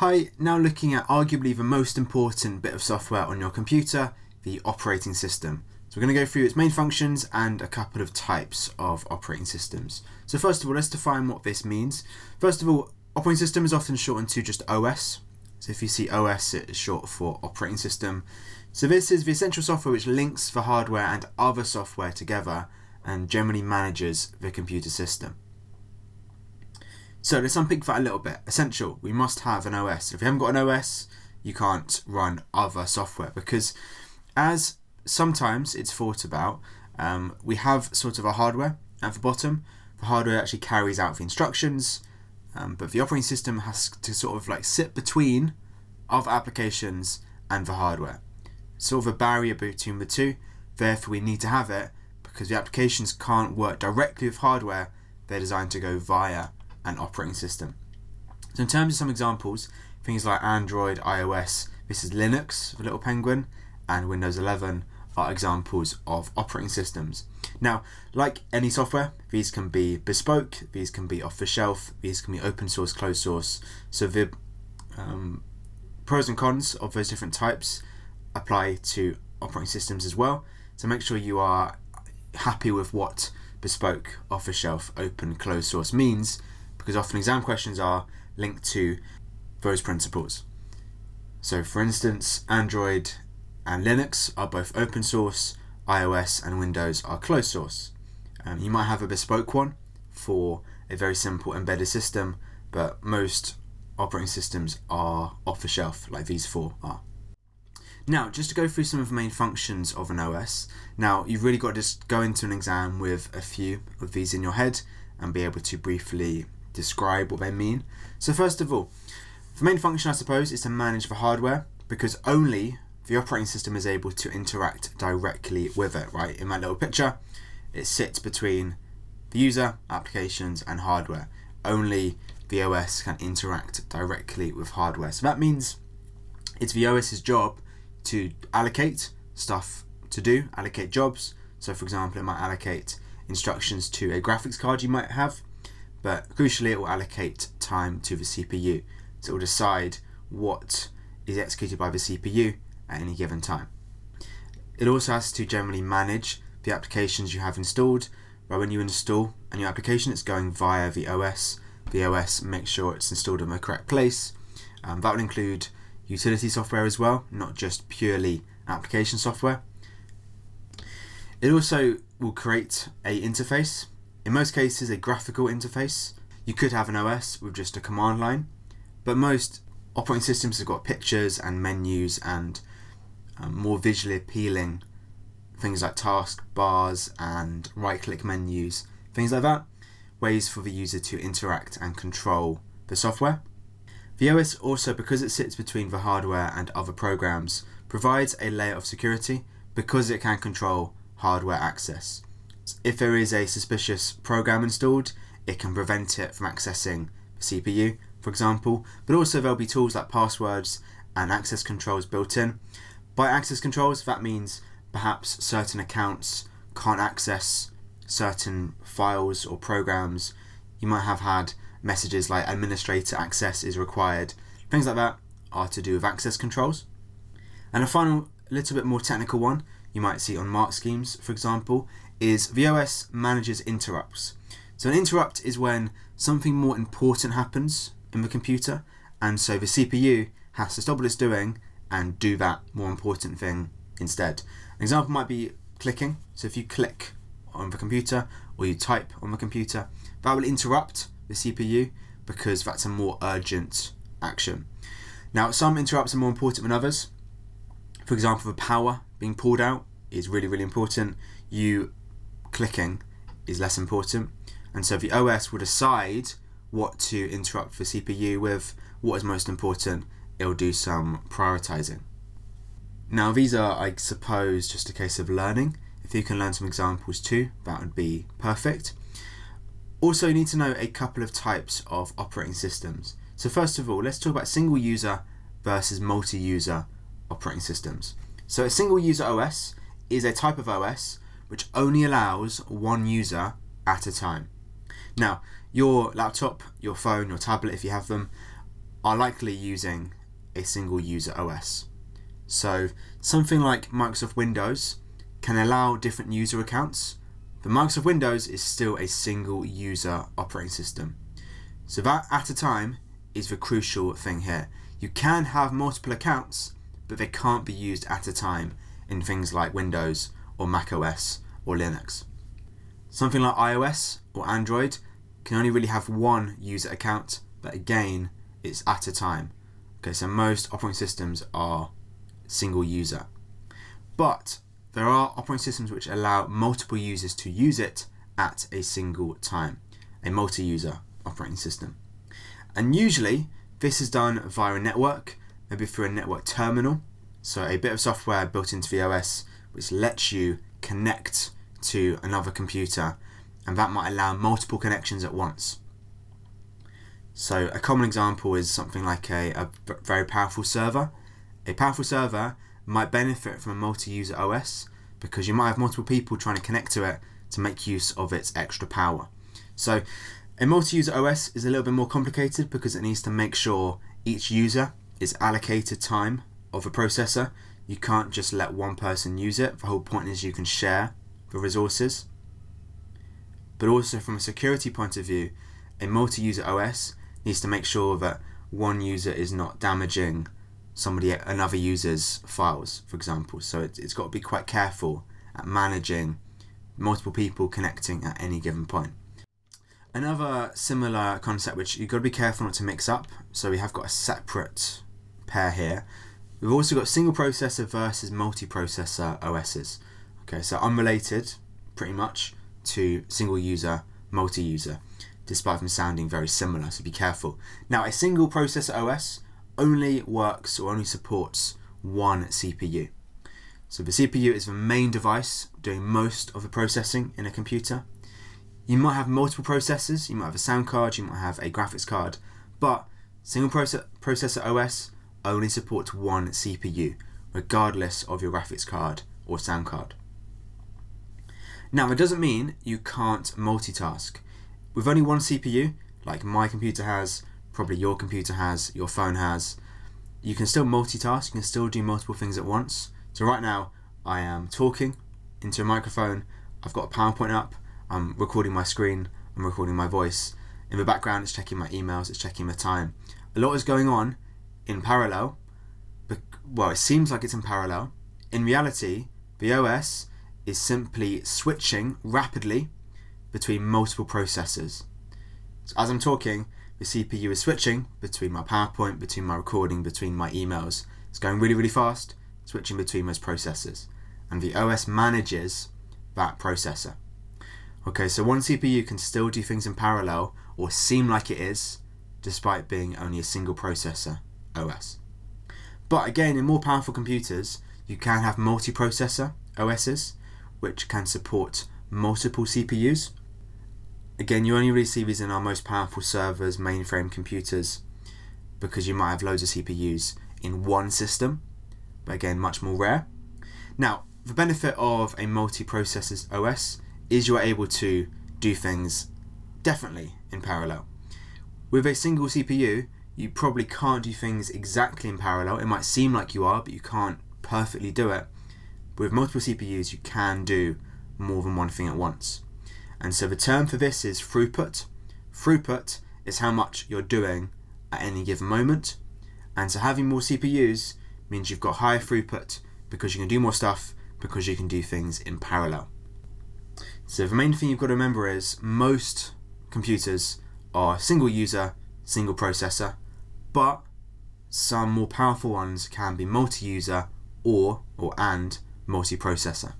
Hi, now looking at arguably the most important bit of software on your computer, the operating system. So we're going to go through its main functions and a couple of types of operating systems. So first of all, let's define what this means. First of all, operating system is often shortened to just OS. So if you see OS, it is short for operating system. So this is the essential software which links the hardware and other software together and generally manages the computer system. So let's unpick that a little bit. Essential, we must have an OS. If you haven't got an OS, you can't run other software because as sometimes it's thought about, um, we have sort of a hardware at the bottom. The hardware actually carries out the instructions, um, but the operating system has to sort of like sit between other applications and the hardware. Sort of a barrier between the two. Therefore, we need to have it because the applications can't work directly with hardware. They're designed to go via and operating system. So in terms of some examples, things like Android, iOS, this is Linux, the little penguin, and Windows 11 are examples of operating systems. Now, like any software, these can be bespoke, these can be off the shelf, these can be open source, closed source. So the um, pros and cons of those different types apply to operating systems as well. So make sure you are happy with what bespoke, off the shelf, open, closed source means because often exam questions are linked to those principles. So for instance, Android and Linux are both open source, iOS and Windows are closed source. Um, you might have a bespoke one for a very simple embedded system, but most operating systems are off the shelf, like these four are. Now, just to go through some of the main functions of an OS. Now, you've really got to just go into an exam with a few of these in your head and be able to briefly describe what they mean. So first of all, the main function I suppose is to manage the hardware because only the operating system is able to interact directly with it, right? In my little picture, it sits between the user, applications and hardware. Only the OS can interact directly with hardware. So that means it's the OS's job to allocate stuff to do, allocate jobs. So for example, it might allocate instructions to a graphics card you might have but crucially it will allocate time to the CPU. So it will decide what is executed by the CPU at any given time. It also has to generally manage the applications you have installed, but when you install a new application it's going via the OS. The OS makes sure it's installed in the correct place. Um, that will include utility software as well, not just purely application software. It also will create a interface in most cases, a graphical interface. You could have an OS with just a command line, but most operating systems have got pictures and menus and um, more visually appealing things like task bars and right click menus, things like that, ways for the user to interact and control the software. The OS also, because it sits between the hardware and other programs, provides a layer of security because it can control hardware access. If there is a suspicious program installed, it can prevent it from accessing the CPU, for example, but also there'll be tools like passwords and access controls built in. By access controls, that means perhaps certain accounts can't access certain files or programs. You might have had messages like administrator access is required. Things like that are to do with access controls. And a final, little bit more technical one you might see on mark schemes, for example, is the OS manages interrupts. So an interrupt is when something more important happens in the computer and so the CPU has to stop what it's doing and do that more important thing instead. An example might be clicking. So if you click on the computer or you type on the computer, that will interrupt the CPU because that's a more urgent action. Now some interrupts are more important than others. For example, the power being pulled out is really, really important. You clicking is less important. And so the OS will decide what to interrupt the CPU with, what is most important, it'll do some prioritizing. Now these are, I suppose, just a case of learning. If you can learn some examples too, that would be perfect. Also, you need to know a couple of types of operating systems. So first of all, let's talk about single user versus multi-user operating systems. So a single user OS is a type of OS which only allows one user at a time. Now, your laptop, your phone, your tablet, if you have them, are likely using a single user OS. So something like Microsoft Windows can allow different user accounts, but Microsoft Windows is still a single user operating system. So that at a time is the crucial thing here. You can have multiple accounts, but they can't be used at a time in things like Windows or Mac OS or Linux. Something like iOS or Android can only really have one user account, but again, it's at a time. Okay, so most operating systems are single user. But there are operating systems which allow multiple users to use it at a single time, a multi-user operating system. And usually this is done via a network, maybe through a network terminal, so a bit of software built into the OS which lets you connect to another computer and that might allow multiple connections at once. So a common example is something like a, a very powerful server. A powerful server might benefit from a multi-user OS because you might have multiple people trying to connect to it to make use of its extra power. So a multi-user OS is a little bit more complicated because it needs to make sure each user is allocated time of a processor. You can't just let one person use it. The whole point is you can share the resources. But also from a security point of view, a multi-user OS needs to make sure that one user is not damaging somebody another user's files, for example. So it, it's got to be quite careful at managing multiple people connecting at any given point. Another similar concept which you've got to be careful not to mix up. So we have got a separate pair here. We've also got single processor versus multi-processor OSs. Okay, so unrelated pretty much to single user, multi-user, despite them sounding very similar, so be careful. Now a single processor OS only works or only supports one CPU. So the CPU is the main device doing most of the processing in a computer. You might have multiple processors, you might have a sound card, you might have a graphics card, but single processor OS only supports one CPU, regardless of your graphics card or sound card. Now, it doesn't mean you can't multitask. With only one CPU, like my computer has, probably your computer has, your phone has, you can still multitask, you can still do multiple things at once. So right now, I am talking into a microphone, I've got a PowerPoint up, I'm recording my screen, I'm recording my voice. In the background, it's checking my emails, it's checking my time. A lot is going on in parallel. Well, it seems like it's in parallel. In reality, the OS is simply switching rapidly between multiple processors. So as I'm talking, the CPU is switching between my PowerPoint, between my recording, between my emails. It's going really, really fast, switching between those processors. And the OS manages that processor. Okay, so one CPU can still do things in parallel or seem like it is, despite being only a single processor OS. But again, in more powerful computers, you can have multi-processor OSs, which can support multiple CPUs. Again, you only really see these in our most powerful servers, mainframe computers, because you might have loads of CPUs in one system, but again, much more rare. Now, the benefit of a multi-processors OS is you're able to do things definitely in parallel. With a single CPU, you probably can't do things exactly in parallel. It might seem like you are, but you can't perfectly do it with multiple CPUs, you can do more than one thing at once. And so the term for this is throughput. Throughput is how much you're doing at any given moment. And so having more CPUs means you've got higher throughput because you can do more stuff because you can do things in parallel. So the main thing you've got to remember is most computers are single user, single processor, but some more powerful ones can be multi-user or or and multiprocessor.